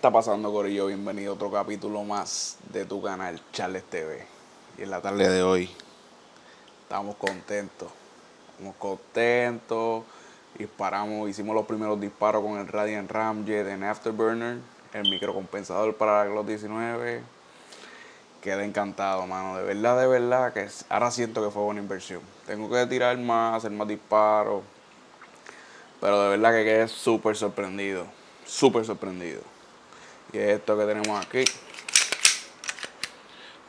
está pasando, Corillo? Bienvenido a otro capítulo más de tu canal Charles TV. Y en la tarde de hoy estamos contentos. Estamos contentos. Disparamos, hicimos los primeros disparos con el Radiant Ramjet en Afterburner, el microcompensador para la Glock 19. Quedé encantado, mano. De verdad, de verdad, que ahora siento que fue buena inversión. Tengo que tirar más, hacer más disparos. Pero de verdad que quedé súper sorprendido. Súper sorprendido. Y esto que tenemos aquí.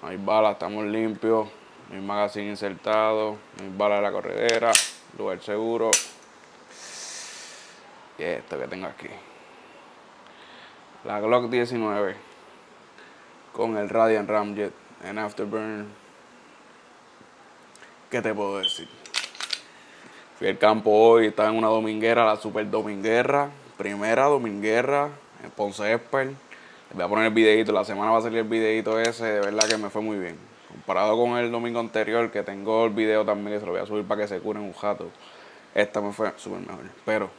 No hay balas, estamos limpios. Hay magazine insertado. Hay balas de la corredera. Lugar seguro. Y esto que tengo aquí. La Glock 19 con el Radiant Ramjet en Afterburn. ¿Qué te puedo decir? Fui al campo hoy, estaba en una dominguera, la super dominguera, primera dominguera en Ponce Esper. Voy a poner el videito, la semana va a salir el videito ese, de verdad que me fue muy bien. Comparado con el domingo anterior, que tengo el video también, que se lo voy a subir para que se curen un jato. Esta me fue súper mejor. Pero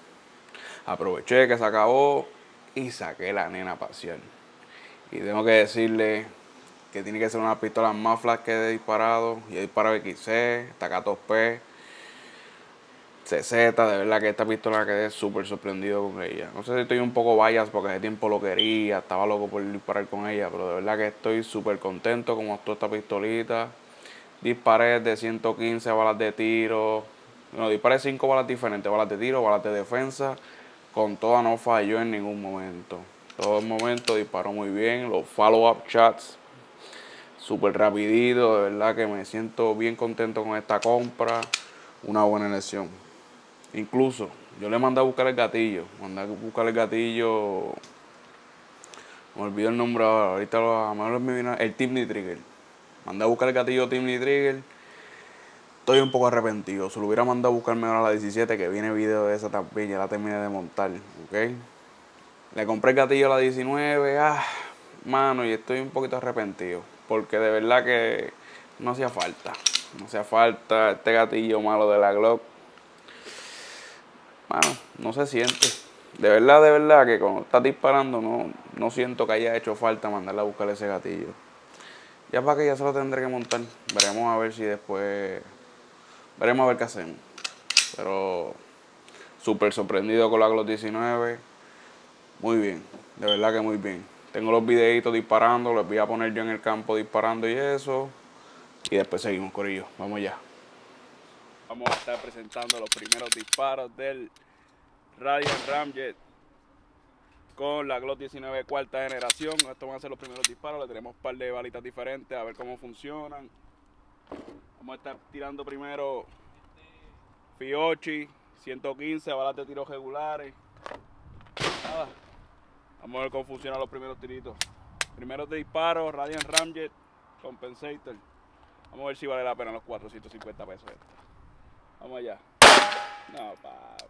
aproveché que se acabó y saqué la nena parcial. Y tengo que decirle que tiene que ser una pistola más flash que he disparado. Y he disparado XC, Takatos-P, CZ. De verdad que esta pistola quedé súper sorprendido con ella. No sé si estoy un poco bias porque hace tiempo lo quería, estaba loco por disparar con ella. Pero de verdad que estoy súper contento actuó esta pistolita. Disparé de 115 balas de tiro. No, disparé 5 balas diferentes, balas de tiro, balas de defensa. Con todas no falló en ningún momento. Todo el momento disparó muy bien. Los follow-up shots súper rapidito. De verdad que me siento bien contento con esta compra. Una buena elección. Incluso yo le mandé a buscar el gatillo. Mandé a buscar el gatillo. Me olvidó el nombre. Ahorita lo, mejor me vino el Timney Trigger. Mandé a buscar el gatillo Timney Trigger. Estoy un poco arrepentido. Se lo hubiera mandado a buscarme ahora la 17, que viene video de esa también. Ya la terminé de montar. ¿Ok? Le compré el gatillo a la 19, ah, mano, y estoy un poquito arrepentido. Porque de verdad que no hacía falta. No hacía falta este gatillo malo de la Glock. No se siente. De verdad, de verdad que cuando estás disparando no, no siento que haya hecho falta mandarle a buscar ese gatillo. Ya para que ya se lo tendré que montar. Veremos a ver si después... Veremos a ver qué hacemos. Pero súper sorprendido con la Glock 19. Muy bien, de verdad que muy bien. Tengo los videitos disparando, los voy a poner yo en el campo disparando y eso. Y después seguimos, Corillo. Vamos ya. Vamos a estar presentando los primeros disparos del Radiant Ramjet con la Glock 19 cuarta generación. Estos van a ser los primeros disparos. Le tenemos un par de balitas diferentes a ver cómo funcionan. Vamos a estar tirando primero Fiochi, 115 balas de tiros regulares. Vamos a ver cómo funcionan los primeros tiritos. Primeros de disparo, Radiant Ramjet, Compensator. Vamos a ver si vale la pena los 450 pesos. Vamos allá. No, papi.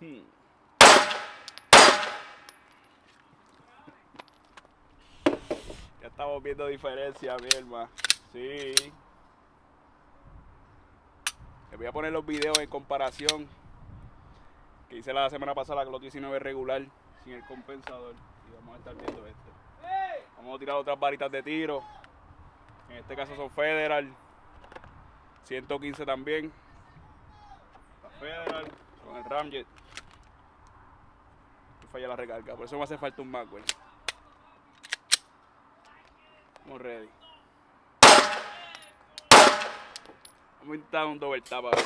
Hmm. Ya estamos viendo diferencia, mi hermano. Sí. Les voy a poner los videos en comparación que hice la semana pasada con los 19 regular sin el compensador. Y vamos a estar viendo este. Vamos a tirar otras varitas de tiro. En este caso son Federal. 115 también. La Federal con el Ramjet. Falla la recarga, por eso me hace falta un Macwell. Estamos ready. Vamos a un double tap a ver.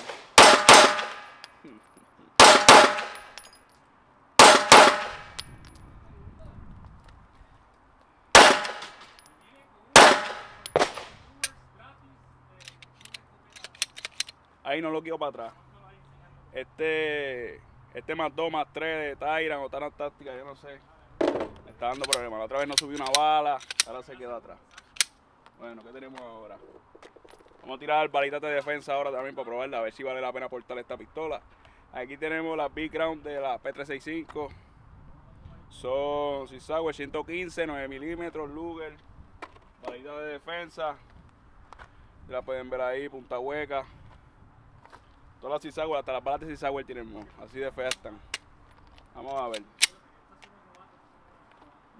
Ahí no lo quiero para atrás. Este, este más 2 más 3 de Tyrant o Tyrant Táctica, yo no sé. Está dando problemas. La otra vez no subí una bala, ahora se queda atrás. Bueno, ¿qué tenemos ahora? Vamos a tirar balitas de defensa ahora también para probarla, a ver si vale la pena portar esta pistola. Aquí tenemos la Big Round de la P365. Son Sauer 115, 9 milímetros, Luger. Balitas de defensa. La pueden ver ahí, punta hueca. Todas las Sauer, hasta las balas de Sauer tienen así de feas están. Vamos a ver.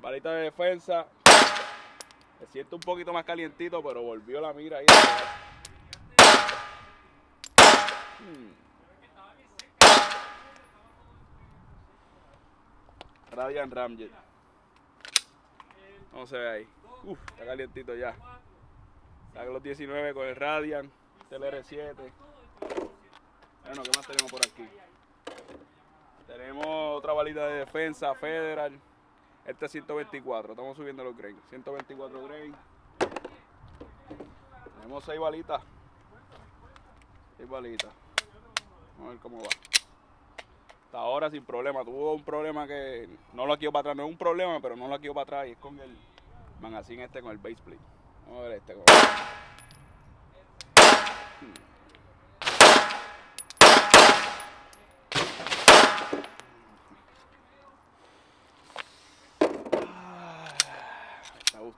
Balita de defensa. Se siente un poquito más calientito, pero volvió la mira ahí. Hmm. Radian Ramjet. ¿Cómo se ve ahí? Uf, está calientito ya. Saca los 19 con el Radian, el R7. Bueno, ¿qué más tenemos por aquí? Tenemos otra balita de defensa, Federal. Este es 124, estamos subiendo los grains. 124 grains. Tenemos 6 balitas. 6 balitas. Vamos a ver cómo va. Hasta ahora sin problema. Tuvo un problema que no lo quiero para atrás. No es un problema, pero no lo quiero para atrás. Y es con el magazine este, con el base plate. Vamos a ver este.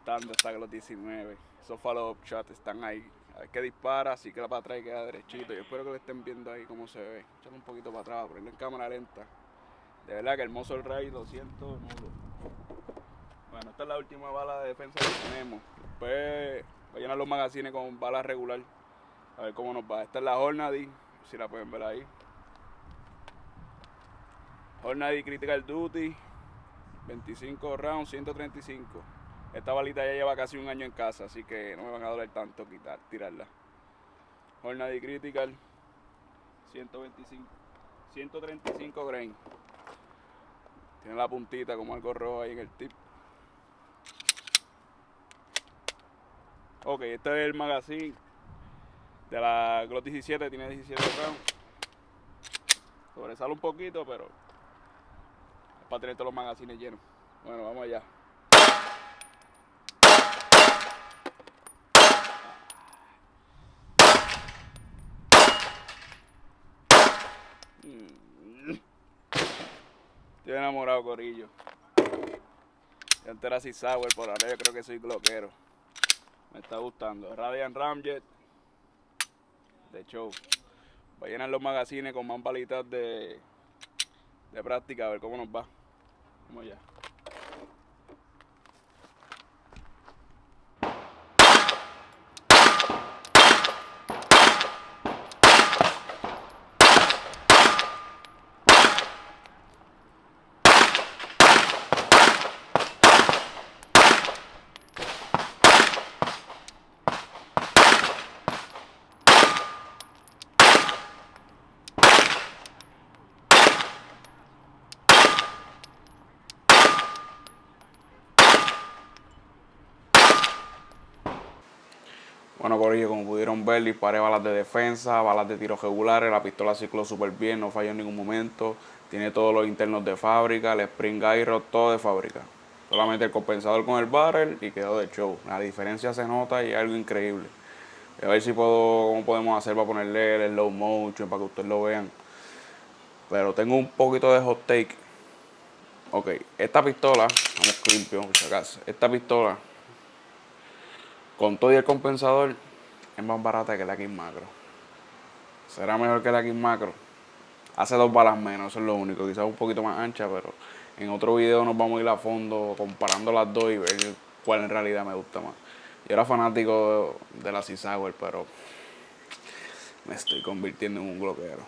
Gustando hasta que los 19. Esos follow-up shots están ahí. A ver qué dispara, así que la para atrás queda derechito. Yo espero que lo estén viendo ahí cómo se ve. Echarlo un poquito para atrás, ponerlo en cámara lenta. De verdad que hermoso el Ray 200 nudo. Bueno, esta es la última bala de defensa que tenemos. Después voy a llenar los magazines con balas regular. A ver cómo nos va. Esta es la Hornady, si la pueden ver ahí. Hornady Critical Duty, 25 rounds, 135. Esta balita ya lleva casi un año en casa, así que no me van a doler tanto quitar, tirarla. Hornady Critical, 125, 135 grain. Tiene la puntita como algo rojo ahí en el tip. Ok, este es el magazine de la Glock 17, tiene 17 rounds. Sobresale un poquito, pero es para tener todos los magazines llenos. Bueno, vamos allá. Estoy enamorado, Corillo. Yo antes era sour, por ahora yo creo que soy gloquero. Me está gustando. Radiant Ramjet. De show. Voy a llenar los magazines con más balitas de, de práctica, a ver cómo nos va. Vamos allá. Bueno, Corillo, como pudieron ver, disparé balas de defensa, balas de tiro regulares, la pistola cicló súper bien, no falló en ningún momento, tiene todos los internos de fábrica, el spring gyro, todo de fábrica. Solamente el compensador con el barrel y quedó de show. La diferencia se nota y es algo increíble. a ver si puedo, cómo podemos hacer para ponerle el slow motion, para que ustedes lo vean. Pero tengo un poquito de hot take. Ok, esta pistola, vamos limpio, por si acaso. Esta pistola con todo y el compensador es más barata que la King Macro. Será mejor que la King Macro. Hace dos balas menos, eso es lo único. Quizás un poquito más ancha, pero en otro video nos vamos a ir a fondo comparando las dos y ver cuál en realidad me gusta más. Yo era fanático de, la C-Sauer, pero me estoy convirtiendo en un bloquero.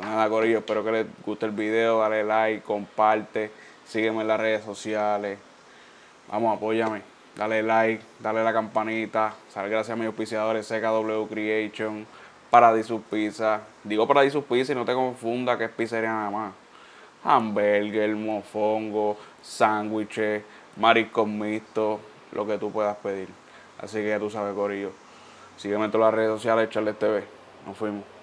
nada, Corillo, espero que les guste el video. Dale like, comparte, sígueme en las redes sociales. Vamos, apóyame dale like, dale la campanita. Sale gracias a mis auspiciadores CKW Creation, Paradisus Pizza. Digo Paradisus Pizza y no te confunda que es pizzería nada más. Hamburger, mofongo, sándwiches, mariscos mixtos, lo que tú puedas pedir. Así que ya tú sabes, Corillo. Sígueme en todas las redes sociales, Charles TV. Nos fuimos.